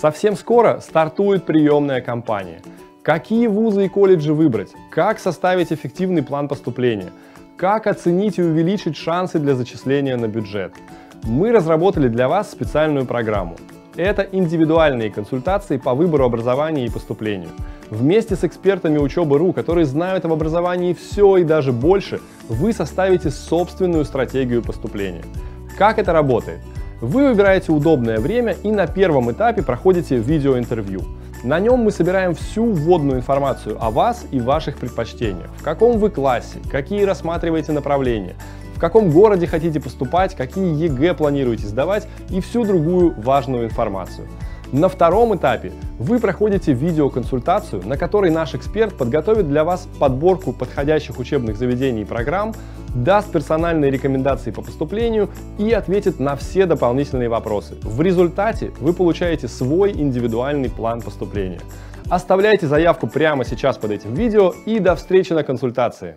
Совсем скоро стартует приемная кампания. Какие вузы и колледжи выбрать? Как составить эффективный план поступления? Как оценить и увеличить шансы для зачисления на бюджет? Мы разработали для вас специальную программу. Это индивидуальные консультации по выбору образования и поступлению. Вместе с экспертами учебы.ру, которые знают об образовании все и даже больше, вы составите собственную стратегию поступления. Как это работает? Вы выбираете удобное время и на первом этапе проходите видеоинтервью. На нем мы собираем всю вводную информацию о вас и ваших предпочтениях. В каком вы классе, какие рассматриваете направления, в каком городе хотите поступать, какие ЕГЭ планируете сдавать и всю другую важную информацию. На втором этапе вы проходите видеоконсультацию, на которой наш эксперт подготовит для вас подборку подходящих учебных заведений и программ, даст персональные рекомендации по поступлению и ответит на все дополнительные вопросы. В результате вы получаете свой индивидуальный план поступления. Оставляйте заявку прямо сейчас под этим видео и до встречи на консультации.